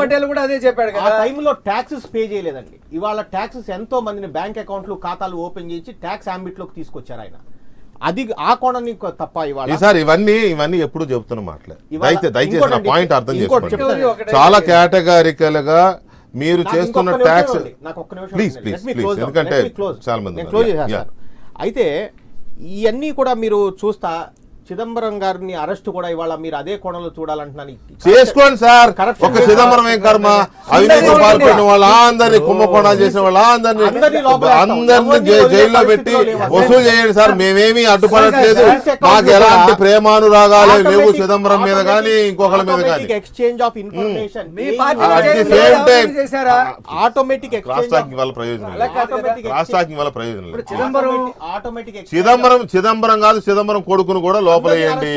పటేల్ కూడా అదే చెప్పాడు ఆ టైంలో ట్యాక్సెస్ పే చేయలేదండి. ఇవాళ ట్యాక్సెస్ ఎంతో మందిని బ్యాంక్ అకౌంట్లు ఖాతాలు ఓపెన్ చేసి ట్యాక్స్లోకి తీసుకొచ్చారు ఆయన. అది ఆ కోణాన్ని తప్ప ఇవాళ? ఈసారి ఇవన్నీ ఇవన్నీ ఎప్పుడు చెప్తున్న మాటలే. ఇవాళ దయచేసి పాయింట్ అర్థం చేసుకోండి. చాలా కేటగారికల్గా మీరు చేస్తున్న ట్యాక్స్ ఇవ్వండి. నాకు ఒక్క నిమిషం ప్లీజ్. ప్లీజ్. ఎందుకంటే. చాలా మంది. అయితే ఇవన్నీ కూడా మీరు చూస్తా. చిదంబరం గారిని అరెస్ట్ కూడా ఇవాళ మీరు అదే కోణంలో చూడాలంటున్నాను. చేసుకోండి సార్. ఒక చిదంబరం ఏం కర్మ? అవినీతి పాల్పడిన వాళ్ళ అందరినీ కుంభకోణాలు చేసిన వాళ్ళ అందరినీ అందరినీ జైల్లో పెట్టి. వసూలు చేయండి సార్. మేమేమీ అడ్డుపడట్లేదు. మాకు ఎలాంటి ప్రేమానురాగాలు లేవు చిదంబరం మీద కానీ ఇంకొకళ్ళ మీద కానీ exchange of information automatic cross talking వల్ల ప్రయోజనం. క్రాస్ టాకింగ్ వల్ల ప్రయోజనం చిదంబరం చిదంబరం కాదు చిదంబరం కొడుకును కూడా లోపలేయండి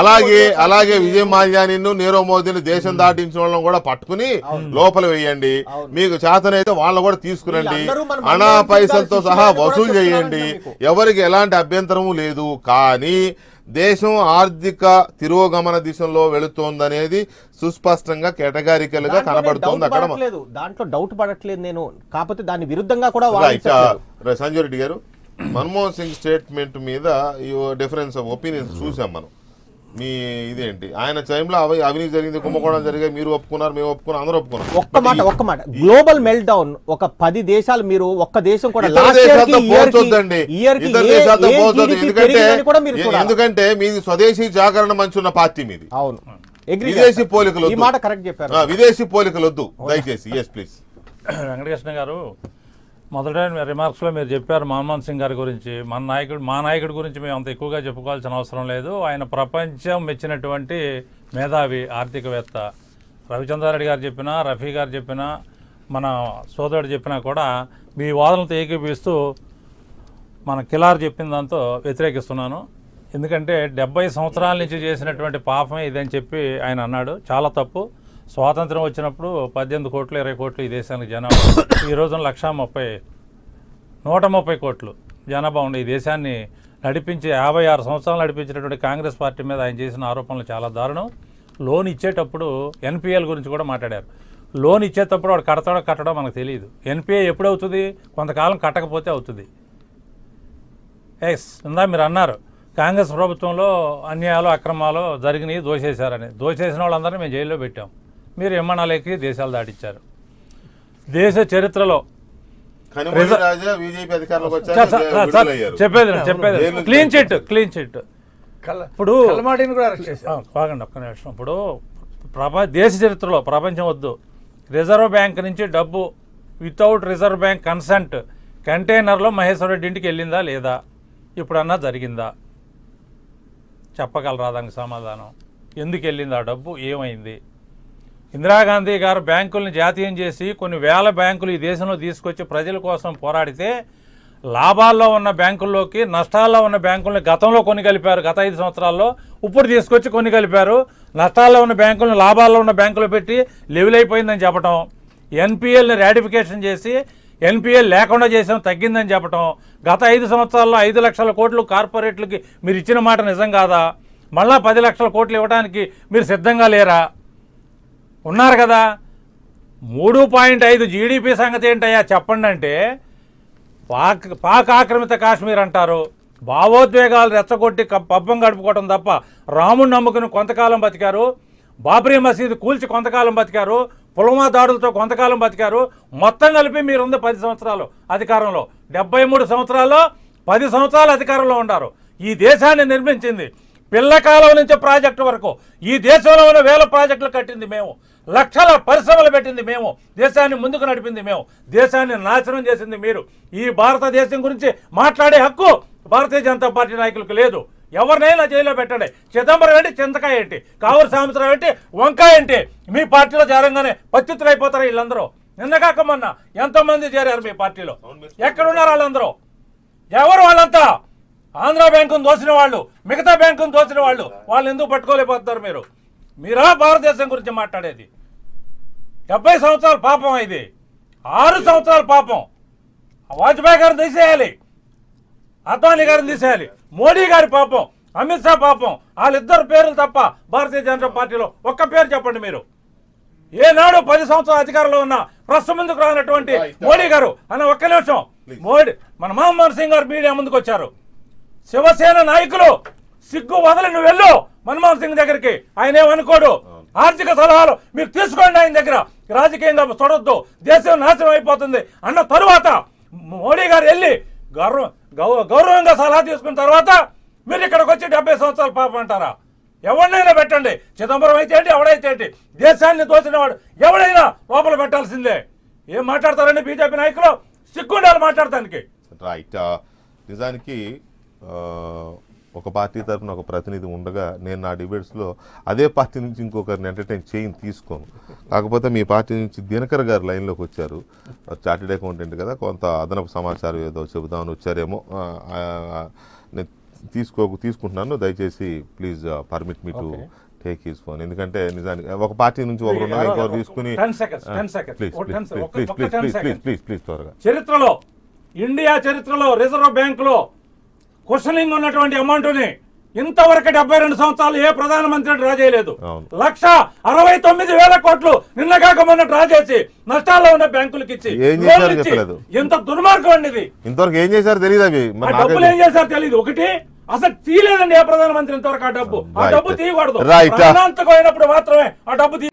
అలాగే? అలాగే విజయ్ మాల్యాని నీరవ్ మోదీని దేశం దాటించిన వాళ్ళని కూడా పట్టుకుని లోపల వేయండి. మీకు చేతనైతే వాళ్ళని కూడా తీసుకురండి. అనా పైసలతో సహా వసూలు చేయండి. ఎవరికి ఎలాంటి అభ్యంతరము లేదు. కానీ దేశం ఆర్థిక తిరోగమన దిశలో వెళుతోందనేది సుస్పష్టంగా కేటగారికల్గా కనబడుతోంది అక్కడ. దాంట్లో డౌట్ పడట్లేదు నేను. కాకపోతే దాని విరుద్ధంగా కూడా. సంజయ్ రెడ్డి గారు. మన్మోహన్ సింగ్ స్టేట్మెంట్ మీద డిఫరెన్స్ ఆఫ్ ఒపీనియన్స్ చూసాం మనం. మీ ఇదేంటి? ఆయన టైంలో అవి అవినీతి జరిగింది కుంభకోణం జరిగాయి మీరు ఒప్పుకున్నారు మేము ఒప్పుకున్నాం అందరూ ఒప్పుకున్నారు. ఒక్క మాట ఒక్క మాట. గ్లోబల్ మెల్ట్ డౌన్ ఒక పది దేశాలు మీరు ఒక్క దేశం కూడా ఎందుకంటే మీది స్వదేశీ జాగరణ మంచి ఉన్న పార్టీ మీది. అవును. విదేశీ. పోలికలు ఈ. మాట కరెక్ట్ చెప్పారు. ఆ, విదేశీ పోలికలు వద్దు దయచేసి. ఎస్ ప్లీజ్ వెంకటకృష్ణ గారు మొదట రిమార్క్స్లో మీరు చెప్పారు మన్మోహన్ సింగ్ గారి గురించి. మన నాయకుడు మా నాయకుడి గురించి మేము అంత ఎక్కువగా చెప్పుకోవాల్సిన అవసరం లేదు. ఆయన ప్రపంచం మెచ్చినటువంటి మేధావి ఆర్థికవేత్త. రవిచంద్రారెడ్డి గారు చెప్పినా రఫీ గారు చెప్పినా మన సోదరుడు చెప్పినా కూడా మీ వాదనలతో ఏకీపిస్తూ మన కిలార్ చెప్పిన దాంతో వ్యతిరేకిస్తున్నాను. ఎందుకంటే డెబ్బై సంవత్సరాల నుంచి చేసినటువంటి పాపమే ఇదని చెప్పి ఆయన అన్నాడు. చాలా తప్పు. స్వాతంత్రం వచ్చినప్పుడు పద్దెనిమిది కోట్లు ఇరవై కోట్లు ఈ దేశానికి జనాభా ఈ రోజున లక్షా ముప్పై నూట ముప్పై కోట్లు జనాభా ఉండే ఈ దేశాన్ని నడిపించి యాభై ఆరు సంవత్సరాలు నడిపించినటువంటి కాంగ్రెస్ పార్టీ మీద ఆయన చేసిన ఆరోపణలు చాలా దారుణం. లోన్ ఇచ్చేటప్పుడు ఎన్పిఎల్ గురించి కూడా మాట్లాడారు. లోన్ ఇచ్చేటప్పుడు వాడు కడతాడో కట్టడో మనకు తెలియదు. ఎన్పిఏ ఎప్పుడు అవుతుంది కొంతకాలం కట్టకపోతే అవుతుంది. ఎస్ ఇందా మీరు అన్నారు. కాంగ్రెస్ ప్రభుత్వంలో అన్యాయాలు అక్రమాలు జరిగినాయి దోషేశారని. దోషేసిన వాళ్ళందరినీ మేము జైల్లో పెట్టాం. మీరు విమానాలకి దేశాలు దాటించారు దేశ చరిత్రలో చెప్పేది చెప్పేది క్లీన్ చిట్ క్లీన్ చిట్ ఇప్పుడు కల్లమాటిని కూడా అరెస్ట్ చేశారు. ఆ, ఆగండి ఒక్క నిమిషం. ఇప్పుడు ప్రపంచ దేశ చరిత్రలో ప్రపంచం వద్దు. రిజర్వ్ బ్యాంక్ నుంచి డబ్బు వితౌట్ రిజర్వ్ బ్యాంక్ కన్సెంట్ కంటైనర్లో మహేశ్వర రెడ్డి ఇంటికి వెళ్ళిందా లేదా? ఇప్పుడన్నా జరిగిందా? చెప్పగలరా దానికి సమాధానం? ఎందుకు వెళ్ళింది ఆ డబ్బు? ఏమైంది? ఇందిరాగాంధీ గారు బ్యాంకుల్ని జాతీయం చేసి కొన్ని వేల బ్యాంకులు ఈ దేశంలో తీసుకొచ్చి ప్రజల కోసం పోరాడితే లాభాల్లో ఉన్న బ్యాంకుల్లోకి నష్టాల్లో ఉన్న బ్యాంకుల్ని గతంలో కొన్ని కలిపారు గత ఐదు సంవత్సరాల్లో ఇప్పుడు తీసుకొచ్చి కొన్ని కలిపారు నష్టాల్లో ఉన్న బ్యాంకులను లాభాల్లో ఉన్న బ్యాంకులు పెట్టి లెవెల్ అయిపోయిందని చెప్పడం ఎన్పిఎల్ని రాటిఫికేషన్ చేసి ఎన్పిఎల్ లేకుండా చేసాం తగ్గిందని చెప్పడం గత ఐదు సంవత్సరాల్లో ఐదు లక్షల కోట్లు కార్పొరేట్లకి మీరు ఇచ్చిన మాట నిజం కాదా? మళ్ళా పది లక్షల కోట్లు ఇవ్వడానికి మీరు సిద్ధంగా లేరా? ఉన్నారు కదా. మూడు పాయింట్ ఐదు జీడిపి సంగతి ఏంటయ్యా చెప్పండి అంటే పాక్ పాక్ ఆక్రమిత కాశ్మీర్ అంటారు. భావోద్వేగాలు రెచ్చగొట్టి పబ్బం గడుపుకోవడం తప్ప రాముని నమ్ముకుని కొంతకాలం బతికారు. బాబ్రీ మసీదు కూల్చి కొంతకాలం బతికారు. పుల్వామా దాడులతో కొంతకాలం బతికారు. మొత్తం కలిపి మీరుంది పది సంవత్సరాలు అధికారంలో. డెబ్బై మూడు సంవత్సరాల్లో పది సంవత్సరాలు అధికారంలో ఉన్నారు ఈ దేశాన్ని నిర్మించింది పిల్లకాలం నుంచి ప్రాజెక్టు వరకు ఈ దేశంలో ఉన్న వేల ప్రాజెక్టులు కట్టింది మేము. లక్షల పరిశ్రమలు పెట్టింది మేము. దేశాన్ని ముందుకు నడిపింది మేము. దేశాన్ని నాశనం చేసింది మీరు. ఈ భారతదేశం గురించి మాట్లాడే హక్కు భారతీయ జనతా పార్టీ నాయకులకు లేదు. ఎవరినైనా జైల్లో పెట్టండి. చిదంబరం ఏంటి? చింతకాయ ఏంటి? కావూరు సాయంత్రం ఏంటి? వంకాయ ఏంటి? మీ పార్టీలో చేరంగానే పత్తితులు అయిపోతారు వీళ్ళందరూ. నిన్నగాక మొన్న ఎంతమంది చేరారు మీ పార్టీలో. ఎక్కడున్నారు వాళ్ళందరూ? ఎవరు వాళ్ళంతా? ఆంధ్ర బ్యాంకును దోసిన వాళ్ళు మిగతా బ్యాంకును దోసిన వాళ్ళు వాళ్ళు ఎందుకు పట్టుకోలేకపోతున్నారు మీరు? మీరా భారతదేశం గురించి మాట్లాడేది. డెబ్బై సంవత్సరాల పాపం ఇది. ఆరు సంవత్సరాల పాపం. వాజ్పేయి గారిని తీసేయాలి. అద్వానీ గారిని తీసేయాలి. మోడీ గారి పాపం అమిత్ షా పాపం వాళ్ళిద్దరు పేర్లు తప్ప భారతీయ జనతా పార్టీలో ఒక్క పేరు చెప్పండి మీరు. ఏనాడు పది సంవత్సరాల అధికారంలో ఉన్న ప్రస్తుతం ముందుకు రానటువంటి. మోడీ గారు? అన్న ఒక్క నిమిషం. మోడీ మన మన్మోహన్ సింగ్ గారు మీడియా ముందుకు వచ్చారు శివసేన నాయకులు సిగ్గు వదలి నువ్వు వెళ్ళు. మన్మోహన్ సింగ్ దగ్గరికి. ఆయన ఏమనుకోడు? ఆర్థిక సలహాలు మీరు తీసుకోండి ఆయన దగ్గర. రాజకీయంగా చూడొద్దు. దేశం నాశనం అయిపోతుంది. అన్న తరువాత మోడీ గారు వెళ్ళి గౌరవ గౌరవంగా సలహా తీసుకున్న తర్వాత మీరు ఇక్కడికి వచ్చి డెబ్బై సంవత్సరాలు పాపం అంటారా? ఎవరినైనా పెట్టండి. చిదంబరం అయితే ఏంటి? ఎవడైతే ఏంటి? దేశాన్ని దోచిన వాడు ఎవడైనా లోపల పెట్టాల్సిందే. ఏం మాట్లాడతారండి బీజేపీ నాయకులు? సిగ్గుండాలి మాట్లాడటానికి. రైట్? నిజానికి ఒక పార్టీ తరఫున ఒక ప్రతినిధి ఉండగా నేను నా డిబేట్స్లో అదే పార్టీ నుంచి ఇంకొకరిని ఎంటర్టైన్ చేయని తీసుకోను. కాకపోతే మీ పార్టీ నుంచి దినకర్ గారు లైన్లోకి వచ్చారు. చార్టెడ్ అకౌంటెంట్ కదా కొంత అదనపు సమాచారం ఏదో చెబుదామని వచ్చారేమో. నేను తీసుకో తీసుకుంటున్నాను. దయచేసి please permit me to take his phone. ఎందుకంటే నిజానికి ఒక పార్టీ నుంచి ఒకరు ఇంకొకరు తీసుకుని 10 seconds, 10 seconds. ప్లీజ్ ఒక 10 ప్లీజ్ ఒక- ప్లీజ్ ఒక please 10 please seconds. Please please త్వరగా. చరిత్రలో ఇండియా చరిత్రలో రిజర్వ్ బ్యాంకులో క్వశ్చనింగ్ ఉన్నటువంటి అమౌంట్ని ఇంతవరకు డెబ్బై రెండు సంవత్సరాలు ఏ ప్రధానమంత్రి డ్రా చేయలేదు. లక్ష అరవై తొమ్మిది వేల కోట్లు నిన్న కాక మొన్న డ్రా చేసి నష్టాల్లో ఉన్న బ్యాంకులకి ఇచ్చి. ఎంత దుర్మార్గం అండి ఇంతవరకు ఏం చేశారు తెలియదు డబ్బులు ఏం చేశారు తెలియదు ఒకటి అసలు తీయలేదండి ఏ ప్రధానమంత్రి ఇంతవరకు ఆ డబ్బు ఆ. డబ్బు తీయకూడదు. ప్రాణాంతకం అయినప్పుడు మాత్రమే ఆ డబ్బు తీ